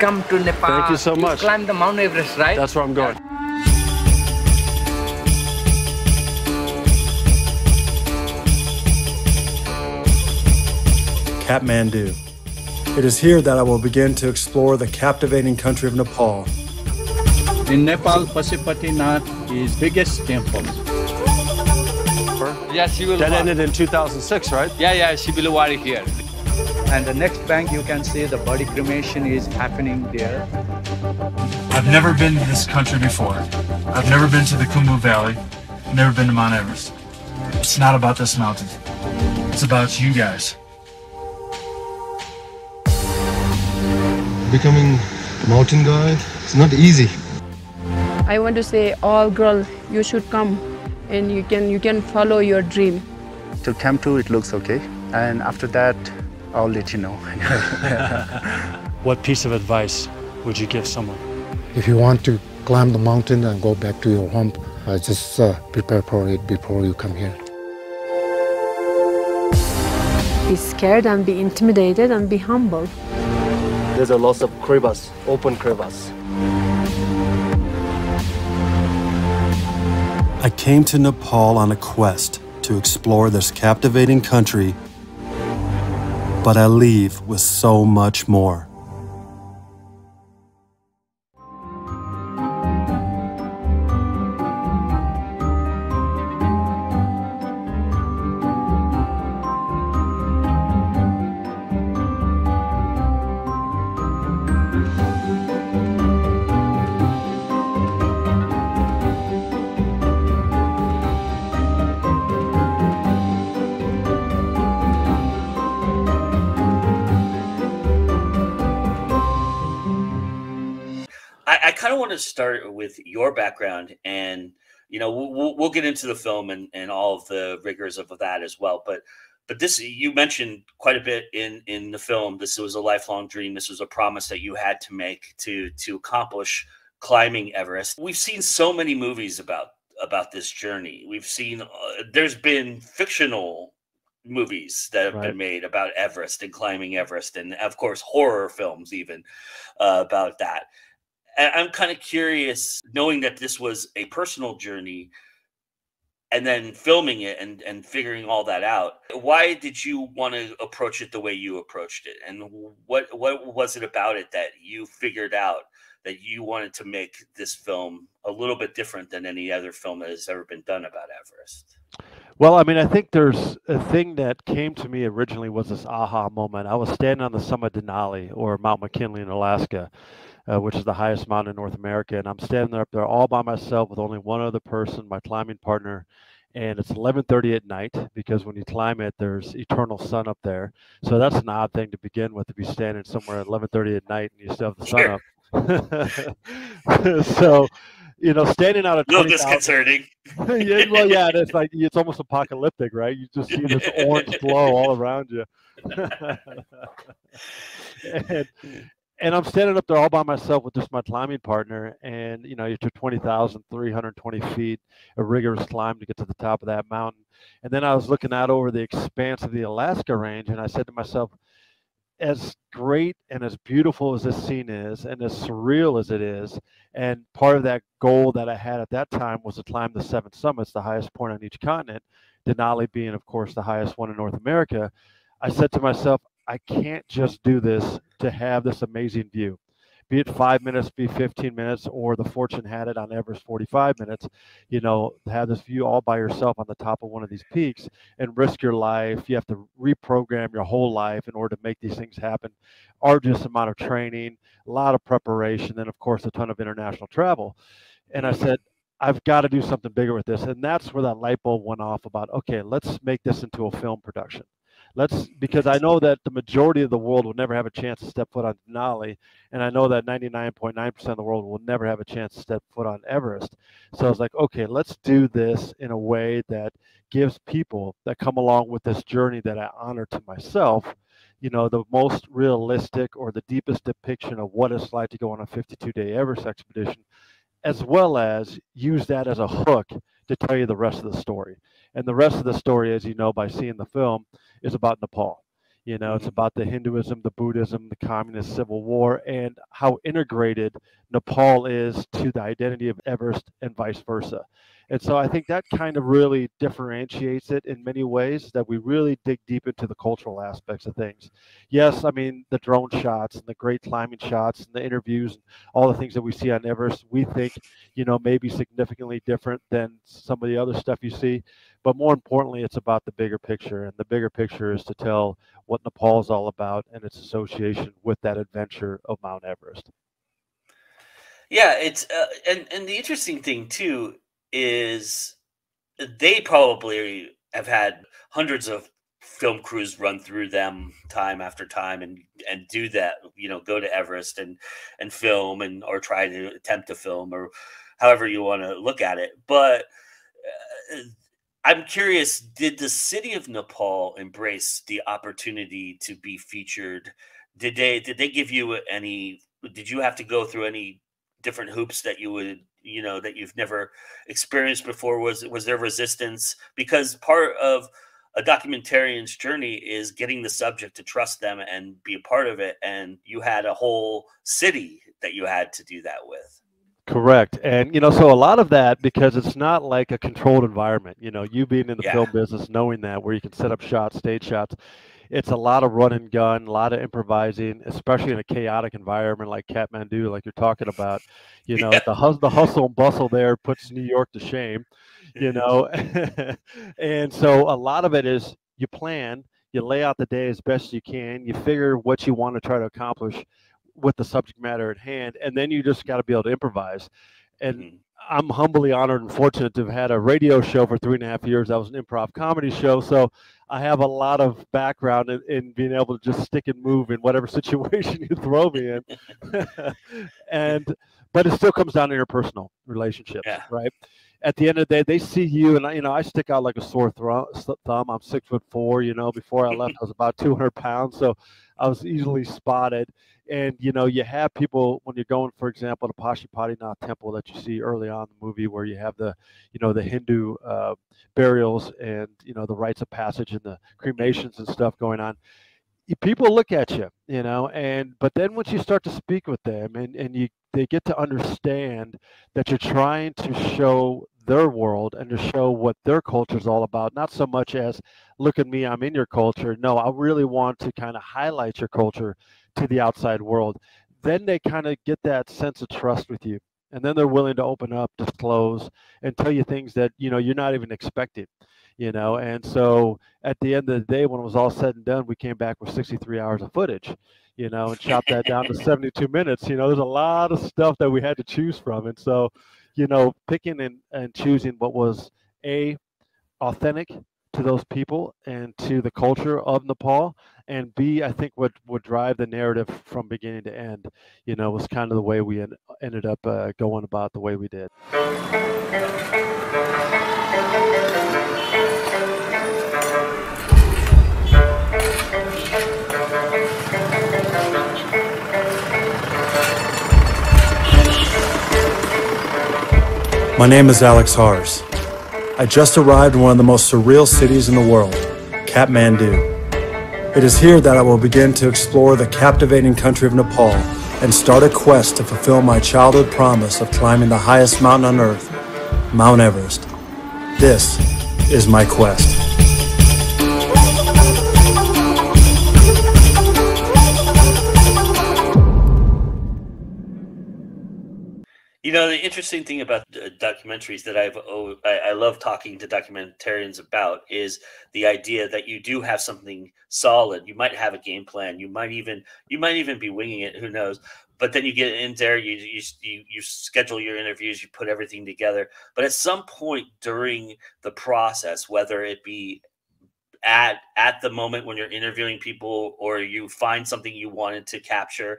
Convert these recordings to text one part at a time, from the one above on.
come to Nepal. Thank you so much. Climb the Mount Everest, right? That's where I'm going. Kathmandu. It is here that I will begin to explore the captivating country of Nepal. In Nepal, Pashupatinath is biggest temple. Yeah, she will. That ended in 2006, right? Yeah, yeah, she will work here. And the next bank, you can see the body cremation is happening there. I've never been to this country before. I've never been to the Khumbu Valley. never been to Mount Everest. It's not about this mountain. It's about you guys. Becoming a mountain guide, it's not easy. I want to say all girl, you should come and you can you can follow your dream. To Camp 2 it looks okay and after that I'll let you know. What piece of advice would you give someone? If you want to climb the mountain and go back to your home, uh, just uh, prepare for it before you come here. Be scared and be intimidated and be humble. There's a lot of crevasse, open crevasse. I came to Nepal on a quest to explore this captivating country, but I leave with so much more. Kind of want to start with your background, and you know, we'll, we'll get into the film and, and all of the rigors of that as well. But but this you mentioned quite a bit in in the film. This was a lifelong dream. This was a promise that you had to make to to accomplish climbing Everest. We've seen so many movies about about this journey. We've seen uh, there's been fictional movies that have Right. been made about Everest and climbing Everest, and of course horror films even uh, about that. I'm kind of curious, knowing that this was a personal journey, and then filming it and and figuring all that out. Why did you want to approach it the way you approached it, and what what was it about it that you figured out that you wanted to make this film a little bit different than any other film that has ever been done about Everest? Well, I mean, I think there's a thing that came to me originally was this aha moment. I was standing on the summit of Denali or Mount McKinley in Alaska, uh, which is the highest mountain in North America, and I'm standing there up there all by myself with only one other person, my climbing partner, and it's 11:30 at night because when you climb it, there's eternal sun up there. So that's an odd thing to begin with to be standing somewhere at 11:30 at night and you still have the sun up. so, you know, standing out of A little 20,000 disconcerting. yeah, well, yeah, and it's like it's almost apocalyptic, right? You just see this orange glow all around you. and, and I'm standing up there all by myself with just my climbing partner, and you know, you're to 20,320 feet, a rigorous climb to get to the top of that mountain. And then I was looking out over the expanse of the Alaska range, and I said to myself, as great and as beautiful as this scene is, and as surreal as it is, and part of that goal that I had at that time was to climb the seven summits, the highest point on each continent, Denali being, of course, the highest one in North America. I said to myself, I can't just do this to have this amazing view. Be it five minutes, be 15 minutes, or the fortune had it on Everest 45 minutes, you know, have this view all by yourself on the top of one of these peaks and risk your life. You have to reprogram your whole life in order to make these things happen. Arduous amount of training, a lot of preparation, and of course, a ton of international travel. And I said, I've got to do something bigger with this. And that's where that light bulb went off about, okay, let's make this into a film production. Let's because I know that the majority of the world will never have a chance to step foot on Denali, and I know that 99.9% of the world will never have a chance to step foot on Everest. So I was like, okay, let's do this in a way that gives people that come along with this journey that I honor to myself, you know, the most realistic or the deepest depiction of what it's like to go on a 52-day Everest expedition, as well as use that as a hook to tell you the rest of the story. And the rest of the story, as you know by seeing the film, is about Nepal. You know, it's mm-hmm. about the Hinduism, the Buddhism, the communist civil war, and how integrated Nepal is to the identity of Everest and vice versa. And so I think that kind of really differentiates it in many ways that we really dig deep into the cultural aspects of things. Yes, I mean, the drone shots and the great climbing shots and the interviews and all the things that we see on Everest, we think, you know, may be significantly different than some of the other stuff you see. But more importantly, it's about the bigger picture. And the bigger picture is to tell what Nepal is all about and its association with that adventure of Mount Everest. Yeah, it's uh, and and the interesting thing too is they probably have had hundreds of film crews run through them time after time and and do that you know go to everest and and film and or try to attempt to film or however you want to look at it. But uh, i'm curious did the city of nepal embrace the opportunity to be featured? Did they did they give you any did you have to go through any different hoops that you would you know that you've never experienced before was was there resistance because part of a documentarian's journey is getting the subject to trust them and be a part of it and you had a whole city that you had to do that with correct and you know so a lot of that because it's not like a controlled environment you know you being in the yeah. film business knowing that where you can set up shots stage shots it's a lot of run and gun, a lot of improvising, especially in a chaotic environment like Kathmandu, like you're talking about. You know, yeah. the, hus- the hustle and bustle there puts New York to shame, you know. and so a lot of it is you plan, you lay out the day as best you can, you figure what you want to try to accomplish with the subject matter at hand, and then you just got to be able to improvise. And mm-hmm. I'm humbly honored and fortunate to have had a radio show for three and a half years. That was an improv comedy show. So I have a lot of background in, in being able to just stick and move in whatever situation you throw me in. and, but it still comes down to interpersonal relationships, yeah. right? At the end of the day, they see you, and you know I stick out like a sore thumb. I'm six foot four. You know, before I left, I was about 200 pounds, so I was easily spotted and you know you have people when you're going for example to pashupatinath temple that you see early on in the movie where you have the you know the hindu uh, burials and you know the rites of passage and the cremations and stuff going on people look at you you know and but then once you start to speak with them and and you they get to understand that you're trying to show their world and to show what their culture is all about not so much as look at me i'm in your culture no i really want to kind of highlight your culture to the outside world, then they kind of get that sense of trust with you. And then they're willing to open up, disclose, and tell you things that you know you're not even expecting. You know, and so at the end of the day, when it was all said and done, we came back with 63 hours of footage. You know, and chopped that down to 72 minutes. You know, there's a lot of stuff that we had to choose from, and so, you know, picking and, and choosing what was a authentic to those people and to the culture of Nepal. And B, I think what would drive the narrative from beginning to end, you know, was kind of the way we en- ended up uh, going about the way we did. My name is Alex Harz. I just arrived in one of the most surreal cities in the world, Kathmandu. It is here that I will begin to explore the captivating country of Nepal and start a quest to fulfill my childhood promise of climbing the highest mountain on earth, Mount Everest. This is my quest. You know, the interesting thing about uh, documentaries that I've oh, I, I, love talking to documentarians about is the idea that you do have something solid. You might have a game plan. You might even you might even be winging it. Who knows? But then you get in there, you you you, you schedule your interviews, you put everything together. But at some point during the process, whether it be at at the moment when you're interviewing people or you find something you wanted to capture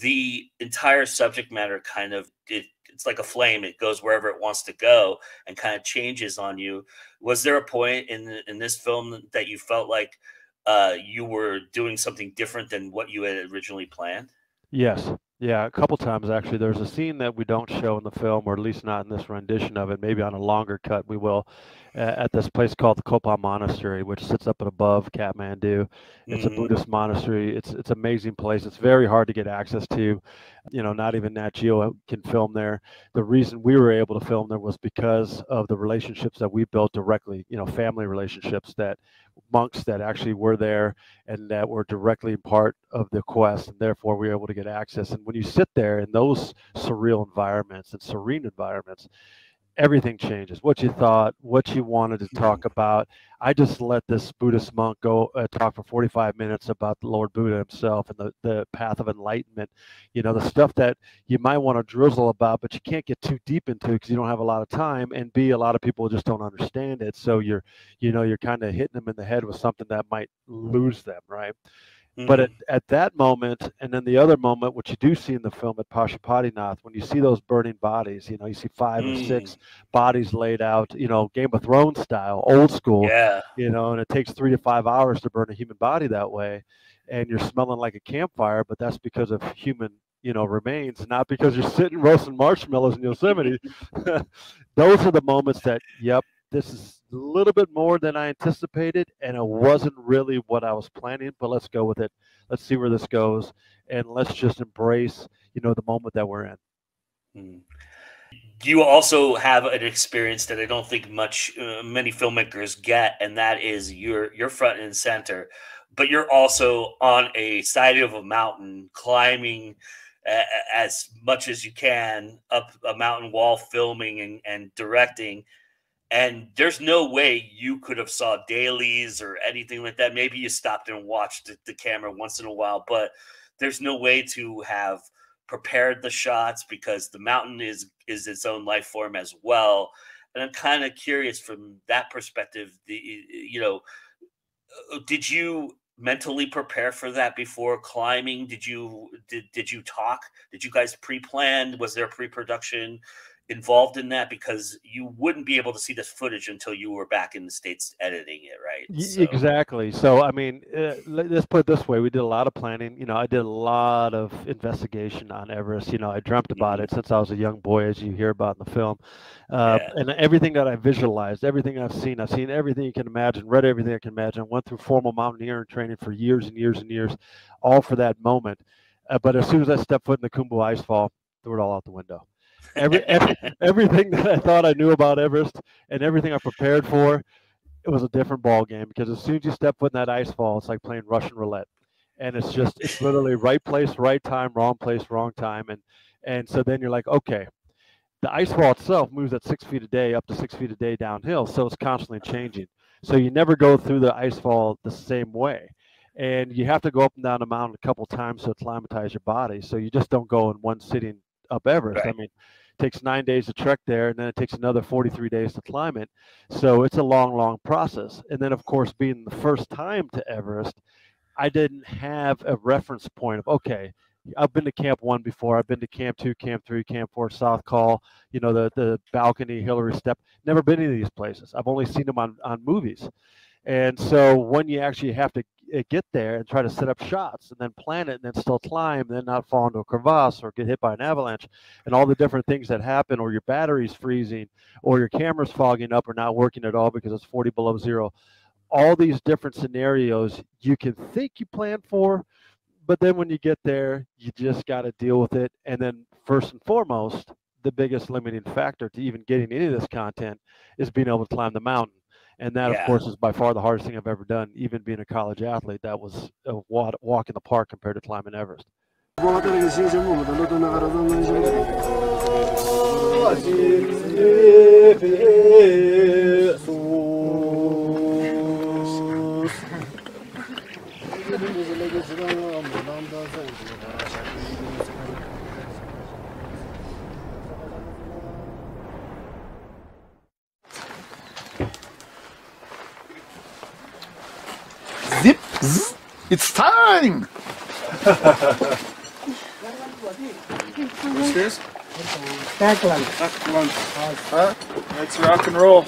the entire subject matter kind of it, it's like a flame it goes wherever it wants to go and kind of changes on you was there a point in in this film that you felt like uh, you were doing something different than what you had originally planned yes Yeah, a couple times actually. There's a scene that we don't show in the film, or at least not in this rendition of it. Maybe on a longer cut we will, at this place called the Kopan Monastery, which sits up and above Kathmandu. It's Mhm. a Buddhist monastery. It's it's an amazing place. It's very hard to get access to. You know, not even Nat Geo can film there. The reason we were able to film there was because of the relationships that we built directly. You know, family relationships that monks that actually were there and that were directly part of the quest and therefore we were able to get access and when you sit there in those surreal environments and serene environments everything changes what you thought what you wanted to talk about. I just let this buddhist monk go uh, talk for 45 minutes about the lord buddha himself and the, the path of enlightenment you know the stuff that you might want to drizzle about but you can't get too deep into because you don't have a lot of time and b a lot of people just don't understand it so you're you know you're kind of hitting them in the head with something that might lose them right but at, mm-hmm. at that moment, and then the other moment, which you do see in the film at Pashupatinath, when you see those burning bodies, you know, you see five or six mm. bodies laid out, you know, Game of Thrones style, old school. Yeah. You know, and it takes three to five hours to burn a human body that way. And you're smelling like a campfire, but that's because of human, you know, remains, not because you're sitting roasting marshmallows in Yosemite. those are the moments that, yep, this is a little bit more than I anticipated, and it wasn't really what I was planning. But let's go with it. Let's see where this goes, and let's just embrace, you know, the moment that we're in. Mm. You also have an experience that I don't think much uh, many filmmakers get, and that is you're you're front and center, but you're also on a side of a mountain climbing as much as you can up a mountain wall, filming and, and directing and there's no way you could have saw dailies or anything like that. Maybe you stopped and watched the, camera once in a while but there's no way to have prepared the shots because the mountain is is its own life form as well. And i'm kind of curious from that perspective the you know uh, did you mentally prepare for that before climbing? Did you did, did you talk? Did you guys pre-plan? Was there pre-production involved in that because you wouldn't be able to see this footage until you were back in the states editing it right Y- Exactly. So, I mean, uh, let- let's put it this way: we did a lot of planning. You know, I did a lot of investigation on Everest. You know, I dreamt about it since I was a young boy, as you hear about in the film. Uh, And everything that I visualized, everything I've seen, I've seen everything you can imagine, read everything I can imagine. Went through formal mountaineering training for years and years and years, all for that moment. Uh, but as soon as I stepped foot in the Khumbu icefall, threw it all out the window. Every, every everything that I thought I knew about Everest and everything I prepared for, it was a different ball game because as soon as you step foot in that ice fall, it's like playing Russian roulette, and it's just it's literally right place, right time, wrong place, wrong time, and and so then you're like, okay, the ice wall itself moves at six feet a day, up to six feet a day downhill, so it's constantly changing. So you never go through the ice fall the same way, and you have to go up and down the mountain a couple times to acclimatize your body. So you just don't go in one sitting up Everest. I mean, it takes nine days to trek there, and then it takes another 43 days to climb it. So it's a long, long process. And then, of course, being the first time to Everest, I didn't have a reference point of okay. I've been to Camp One before. I've been to Camp Two, Camp Three, Camp Four, South Col. You know the the balcony, Hillary Step. Never been to these places. I've only seen them on on movies. And so when you actually have to Eh, get there and try to set up shots and then plan it and then still climb, then not fall into a crevasse or get hit by an avalanche and all the different things that happen, or your battery's freezing, or your camera's fogging up or not working at all because it's 40 below zero. All these different scenarios you can think you plan for, but then when you get there, you just got to deal with it. And then, first and foremost, the biggest limiting factor to even getting any of this content is being able to climb the mountain. And that, Yeah. of course, is by far the hardest thing I've ever done. Even being a college athlete, that was a walk in the park compared to climbing Everest. It's time! What's this? Pack lunch. Pack lunch. Huh? Let's rock and roll.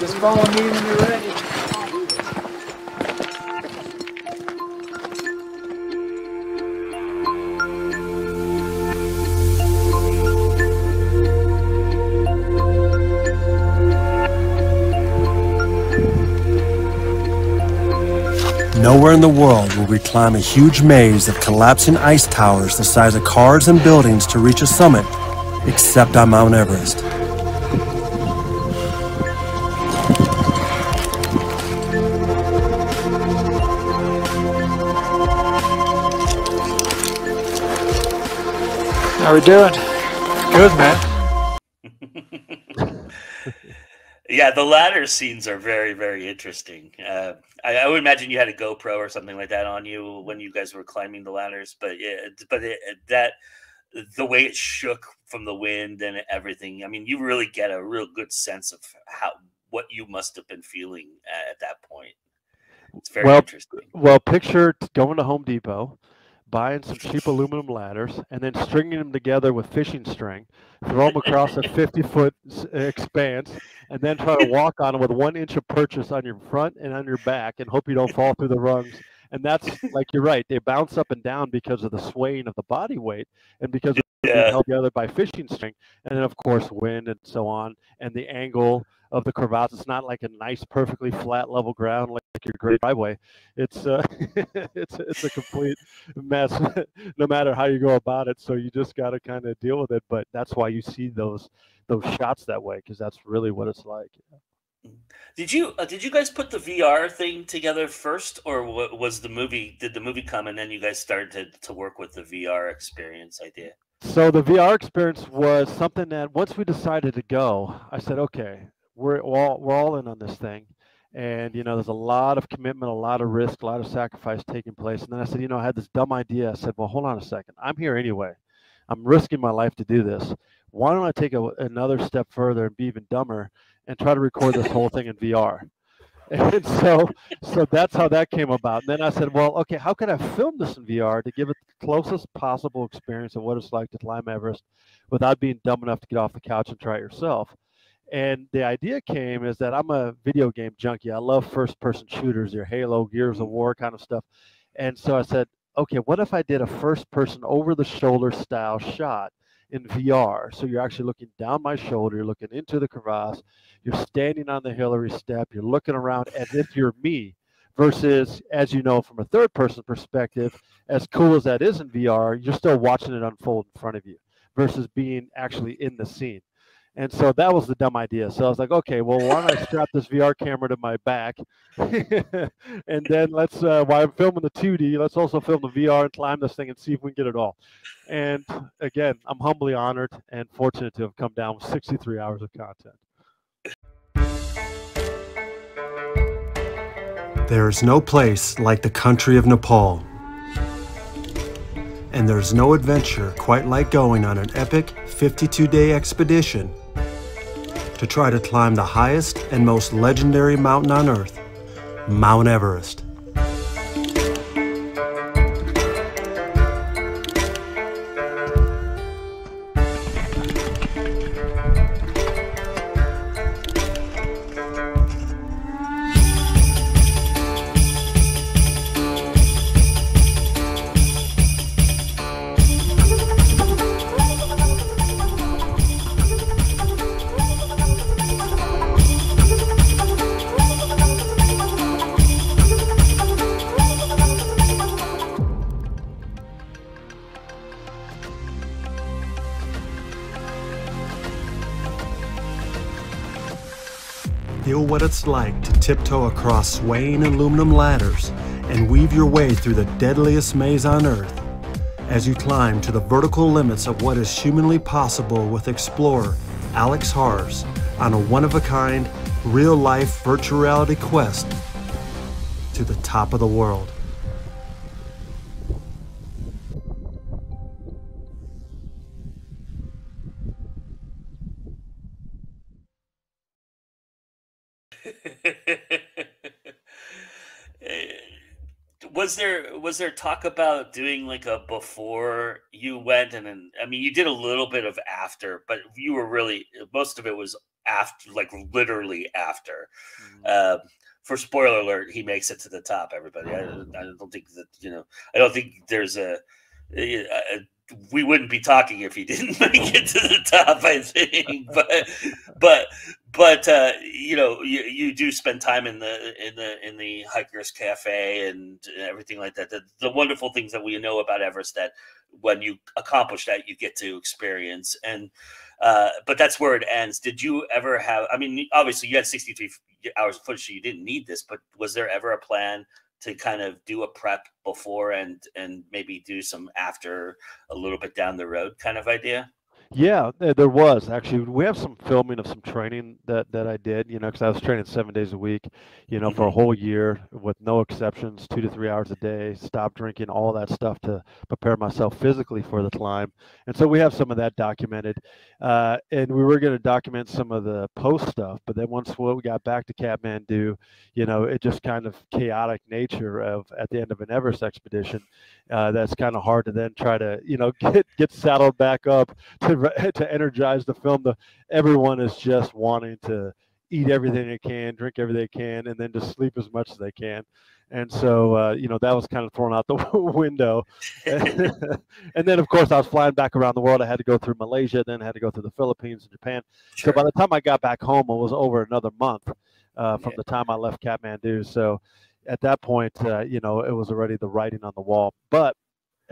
Just follow me when you're ready. Nowhere in the world will we climb a huge maze of collapsing ice towers the size of cars and buildings to reach a summit, except on Mount Everest. How we doing? Good, man. yeah, the ladder scenes are very, very interesting. Uh, I, I, would imagine you had a GoPro or something like that on you when you guys were climbing the ladders, but yeah, but it, that the way it shook from the wind and everything. I mean, you really get a real good sense of how what you must have been feeling at, at that point. It's very well, interesting. Well, picture going to Home Depot buying some cheap aluminum ladders and then stringing them together with fishing string, throw them across a 50 foot expanse, and then try to walk on them with one inch of purchase on your front and on your back and hope you don't fall through the rungs. And that's like you're right. They bounce up and down because of the swaying of the body weight and because they're held together by fishing string, and then of course wind and so on, and the angle of the crevasse. It's not like a nice, perfectly flat, level ground like your great driveway. It's uh, it's it's a complete mess, no matter how you go about it. So you just got to kind of deal with it. But that's why you see those those shots that way because that's really what it's like. Did you uh, did you guys put the VR thing together first, or was the movie did the movie come and then you guys started to, to work with the VR experience idea? So the VR experience was something that once we decided to go, I said, okay, we're all we're all in on this thing, and you know there's a lot of commitment, a lot of risk, a lot of sacrifice taking place. And then I said, you know, I had this dumb idea. I said, well, hold on a second. I'm here anyway. I'm risking my life to do this. Why don't I take a, another step further and be even dumber and try to record this whole thing in VR? And so, so that's how that came about. And then I said, well, okay, how can I film this in VR to give it the closest possible experience of what it's like to climb Everest without being dumb enough to get off the couch and try it yourself? And the idea came is that I'm a video game junkie. I love first person shooters, your Halo, Gears of mm-hmm. War kind of stuff. And so I said, okay, what if I did a first person over the shoulder style shot in VR? So you're actually looking down my shoulder, you're looking into the crevasse, you're standing on the Hillary step, you're looking around as if you're me. Versus, as you know, from a third person perspective, as cool as that is in VR, you're still watching it unfold in front of you versus being actually in the scene. And so that was the dumb idea. So I was like, okay, well, why don't I strap this VR camera to my back? and then let's, uh, while I'm filming the 2D, let's also film the VR and climb this thing and see if we can get it all. And again, I'm humbly honored and fortunate to have come down with 63 hours of content. There is no place like the country of Nepal. And there's no adventure quite like going on an epic 52 day expedition to try to climb the highest and most legendary mountain on Earth, Mount Everest. What it's like to tiptoe across swaying aluminum ladders and weave your way through the deadliest maze on Earth as you climb to the vertical limits of what is humanly possible with explorer Alex Harz on a one-of-a-kind, real-life virtual reality quest to the top of the world. was there was there talk about doing like a before you went and then I mean you did a little bit of after, but you were really most of it was after like literally after. Mm-hmm. Uh, for spoiler alert, he makes it to the top. Everybody, I, I, don't think that you know. I don't think there's a, a we wouldn't be talking if he didn't make it to the top. I think, but but but uh, you know, you, you do spend time in the in the in the hikers cafe and everything like that. The, the wonderful things that we know about Everest that when you accomplish that, you get to experience and. Uh, but that's where it ends. Did you ever have? I mean, obviously you had 63 hours of footage, so you didn't need this. But was there ever a plan to kind of do a prep before and and maybe do some after a little bit down the road kind of idea? Yeah, there was actually. We have some filming of some training that that I did. You know, because I was training seven days a week. You know, for a Mm-hmm. whole year with no exceptions, two to three hours a day. Stop drinking, all that stuff to prepare myself physically for the climb. And so we have some of that documented. Uh, and we were going to document some of the post stuff, but then once we got back to Kathmandu, you know, it just kind of chaotic nature of at the end of an Everest expedition. Uh, that's kind of hard to then try to you know get get saddled back up to to energize the film. The everyone is just wanting to eat everything they can, drink everything they can, and then just sleep as much as they can. And so, uh, you know, that was kind of thrown out the window. and then, of course, I was flying back around the world. I had to go through Malaysia, then I had to go through the Philippines and Japan. So by the time I got back home, it was over another month uh, from the time I left Kathmandu. So at that point, uh, you know, it was already the writing on the wall. But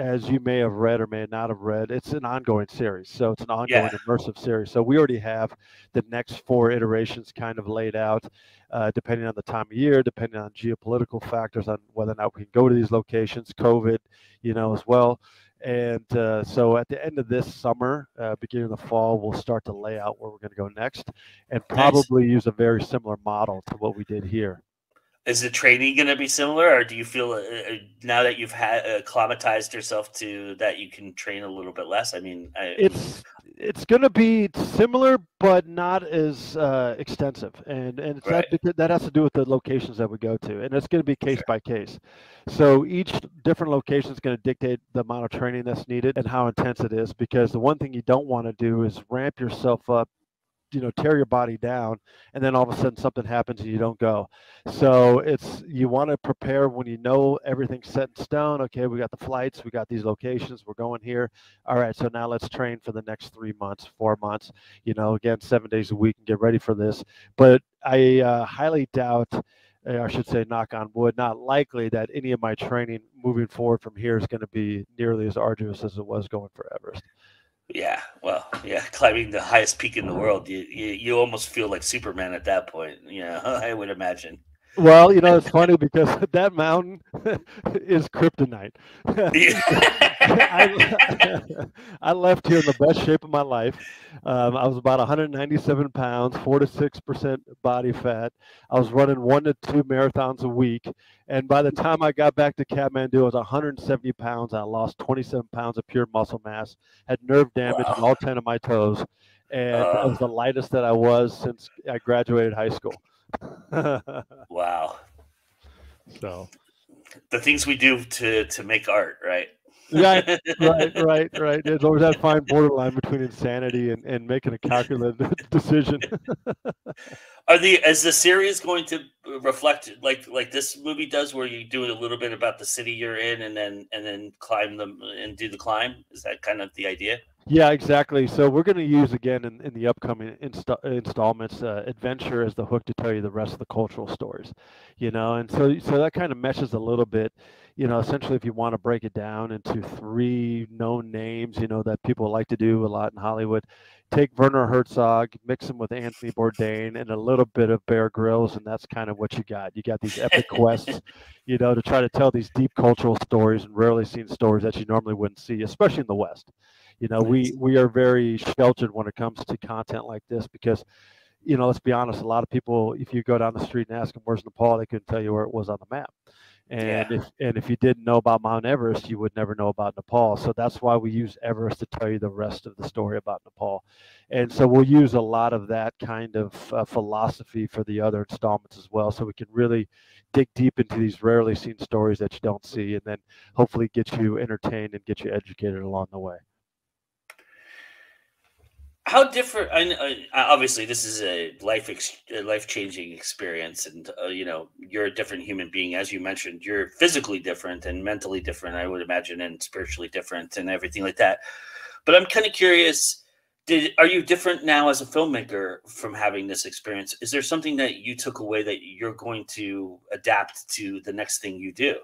as you may have read or may not have read, it's an ongoing series. So it's an ongoing Yeah. immersive series. So we already have the next four iterations kind of laid out, uh, depending on the time of year, depending on geopolitical factors, on whether or not we can go to these locations, COVID, you know, as well. And uh, so at the end of this summer, uh, beginning of the fall, we'll start to lay out where we're going to go next and probably use a very similar model to what we did here. Is the training going to be similar, or do you feel uh, uh, now that you've had acclimatized yourself to that you can train a little bit less? I mean, I, it's it's going to be similar but not as uh, extensive. And and it's that, that has to do with the locations that we go to and it's going to be case by case. So each different location is going to dictate the amount of training that's needed and how intense it is because the one thing you don't want to do is ramp yourself up you know tear your body down and then all of a sudden something happens and you don't go. So it's you want to prepare when you know everything's set in stone okay we got the flights we got these locations we're going here. All right so now let's train for the next three months four months you know again seven days a week and get ready for this. But i uh, highly doubt uh, I should say, knock on wood, not likely that any of my training moving forward from here is going to be nearly as arduous as it was going for Everest. Yeah, well, yeah, climbing the highest peak in the world, you, you you almost feel like Superman at that point. You know, I would imagine. Well, you know, it's funny because that mountain is kryptonite. I, I left here in the best shape of my life. Um, I was about 197 pounds, four to six percent body fat. I was running one to two marathons a week, and by the time I got back to Kathmandu, I was 170 pounds. I lost 27 pounds of pure muscle mass, had nerve damage in all 10 of my toes, and I was the lightest that I was since I graduated high school. Wow, So. the things we do to to make art, right? Right, right, right, right. There's always that fine borderline between insanity and, and making a calculated decision. Are the is the series going to reflect like like this movie does, where you do a little bit about the city you're in, and then and then climb them and do the climb? Is that kind of the idea? Yeah, exactly. So we're going to use again in, in the upcoming insta- installments uh, adventure as the hook to tell you the rest of the cultural stories, you know. And so so that kind of meshes a little bit, you know. Essentially, if you want to break it down into three known names, you know, that people like to do a lot in Hollywood, take Werner Herzog, mix him with Anthony Bourdain, and a little bit of Bear Grylls, and that's kind of what you got. You got these epic quests, you know, to try to tell these deep cultural stories and rarely seen stories that you normally wouldn't see, especially in the West. You know, we we are very sheltered when it comes to content like this because, you know, let's be honest, a lot of people, if you go down the street and ask them where's Nepal, they couldn't tell you where it was on the map. And Yeah. if and if you didn't know about Mount Everest, you would never know about Nepal. So that's why we use Everest to tell you the rest of the story about Nepal. And so we'll use a lot of that kind of uh, philosophy for the other installments as well, so we can really dig deep into these rarely seen stories that you don't see, and then hopefully get you entertained and get you educated along the way. How different? I, I, obviously, this is a life ex, life changing experience, and uh, you know, you're a different human being, as you mentioned. You're physically different and mentally different, I would imagine, and spiritually different, and everything like that. But I'm kind of curious. Did are you different now as a filmmaker from having this experience? Is there something that you took away that you're going to adapt to the next thing you do?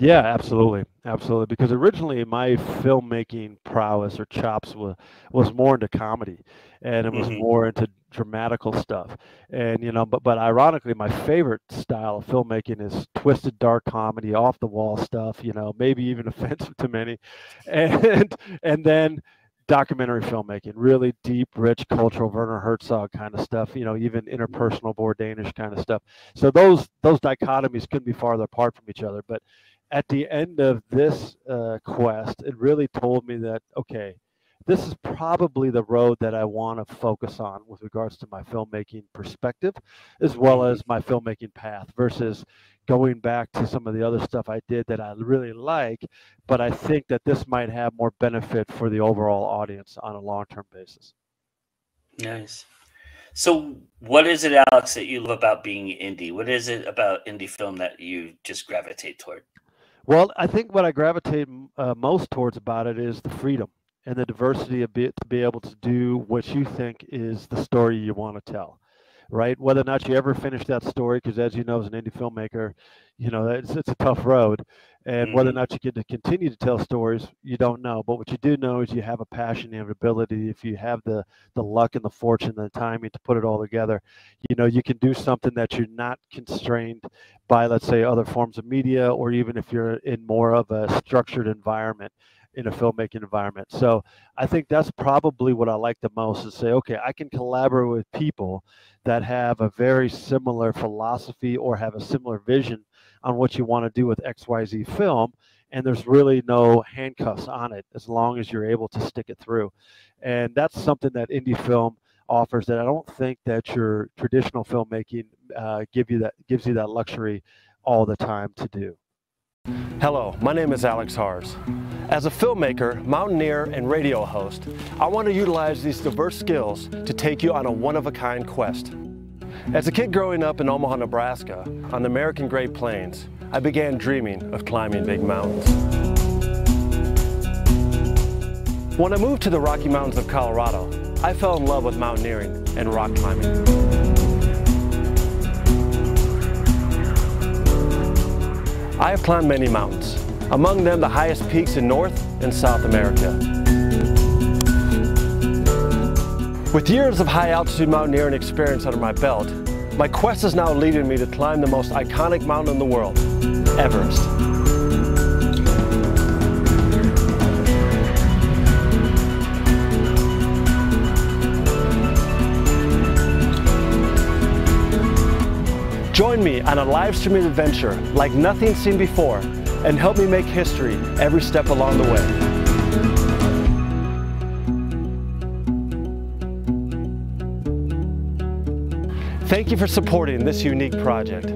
Yeah, absolutely, absolutely. Because originally my filmmaking prowess or chops was was more into comedy, and it was mm-hmm. more into dramatical stuff. And you know, but but ironically, my favorite style of filmmaking is twisted dark comedy, off the wall stuff. You know, maybe even offensive to many, and and then documentary filmmaking, really deep, rich, cultural Werner Herzog kind of stuff. You know, even interpersonal Bourdainish kind of stuff. So those those dichotomies couldn't be farther apart from each other, but at the end of this uh, quest, it really told me that, okay, this is probably the road that I want to focus on with regards to my filmmaking perspective, as well as my filmmaking path, versus going back to some of the other stuff I did that I really like. But I think that this might have more benefit for the overall audience on a long term basis. Nice. So, what is it, Alex, that you love about being indie? What is it about indie film that you just gravitate toward? Well, I think what I gravitate uh, most towards about it is the freedom and the diversity of be, to be able to do what you think is the story you want to tell, right? Whether or not you ever finish that story, because as you know, as an indie filmmaker, you know it's it's a tough road, and mm-hmm. whether or mm-hmm. not you get to continue to tell stories, you don't know. But what you do know is you have a passion and ability. If you have the the luck and the fortune and the timing to put it all together, you know you can do something that you're not constrained by, let's say, other forms of media, or even if you're in more of a structured environment in a filmmaking environment. So I think that's probably what I like the most is say, okay, I can collaborate with people that have a very similar philosophy or have a similar vision on what you want to do with XYZ film. And there's really no handcuffs on it as long as you're able to stick it through. And that's something that indie film offers that I don't think that your traditional filmmaking uh, give you that gives you that luxury all the time to do. Hello, my name is Alex Harz. As a filmmaker, mountaineer, and radio host, I want to utilize these diverse skills to take you on a one-of-a-kind quest. As a kid growing up in Omaha, Nebraska, on the American Great Plains, I began dreaming of climbing big mountains. When I moved to the Rocky Mountains of Colorado, I fell in love with mountaineering and rock climbing. I have climbed many mountains, among them the highest peaks in North and South America. With years of high altitude mountaineering experience under my belt, my quest is now leading me to climb the most iconic mountain in the world, Everest. Join me on a live streaming adventure like nothing seen before and help me make history every step along the way. Thank you for supporting this unique project.